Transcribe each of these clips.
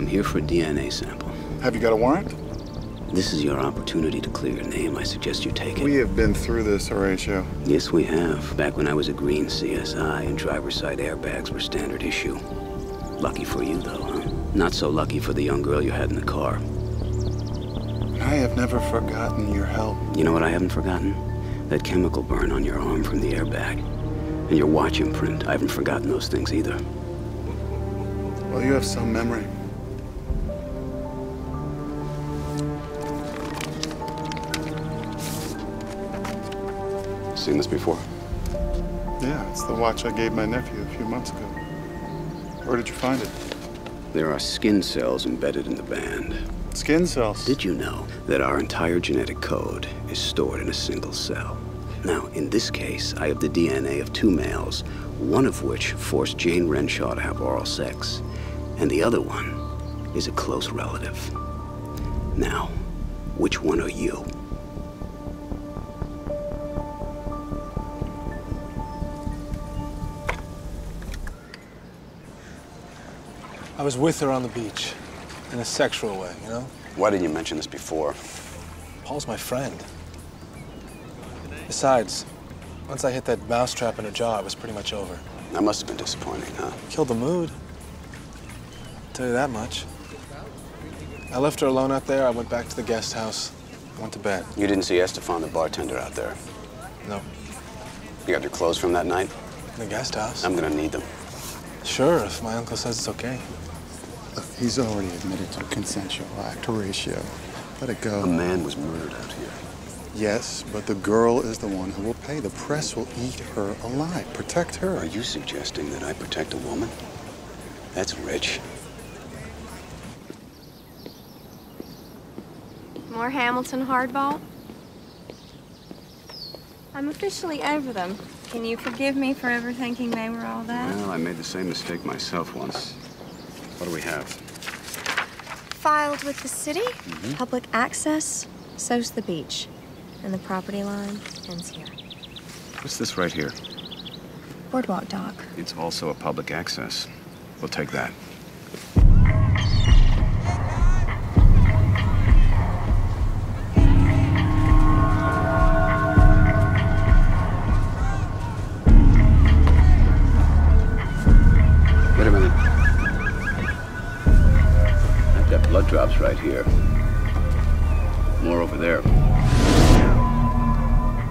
I'm here for a DNA sample. Have you got a warrant? This is your opportunity to clear your name. I suggest you take it. We have been through this, Horatio. Yes, we have. Back when I was a green CSI and driver's side airbags were standard issue. Lucky for you, though, huh? Not so lucky for the young girl you had in the car. I have never forgotten your help. You know what I haven't forgotten? That chemical burn on your arm from the airbag. And your watch imprint. I haven't forgotten those things either. Well, you have some memory. Seen this before? Yeah, it's the watch I gave my nephew a few months ago. Where did you find it? There are skin cells embedded in the band. Skin cells. Did you know that our entire genetic code is stored in a single cell? Now, in this case, I have the DNA of two males, one of which forced Jane Renshaw to have oral sex, and the other one is a close relative. Now, which one are you? I was with her on the beach, in a sexual way, you know? Why didn't you mention this before? Paul's my friend. Besides, once I hit that mousetrap in her jaw, it was pretty much over. That must have been disappointing, huh? Killed the mood. I'll Tell you that much. I left her alone out there. I went back to the guest house. Went to bed. You didn't see Estefan, the bartender, out there. No. You got your clothes from that night? In the guest house? I'm gonna need them. Sure, if my uncle says it's okay. Look, he's already admitted to a consensual act, Horatio. Let it go. A man was murdered out here. Yes, but the girl is the one who will pay. The press will eat her alive. Protect her. Are you suggesting that I protect a woman? That's rich. More Hamilton hardball? I'm officially over them. Can you forgive me for ever thinking they were all that? Well, I made the same mistake myself once. What do we have? Filed with the city, Mm-hmm. public access, so's the beach. And the property line ends here. What's this right here? Boardwalk dock. It's also a public access. We'll take that. Drops right here. More over there.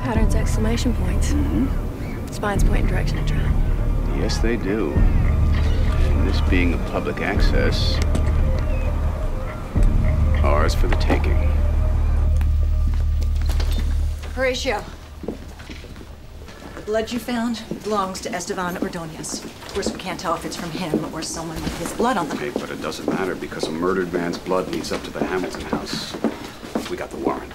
Patterns exclamation points. Mm-hmm. Spines point in direction of track. Yes, they do. And this being a public access, ours for the taking. Horatio. The blood you found belongs to Esteban Ordonez. Of course, we can't tell if it's from him or someone with his blood on them. Okay, but it doesn't matter because a murdered man's blood leads up to the Hamilton house. We got the warrant.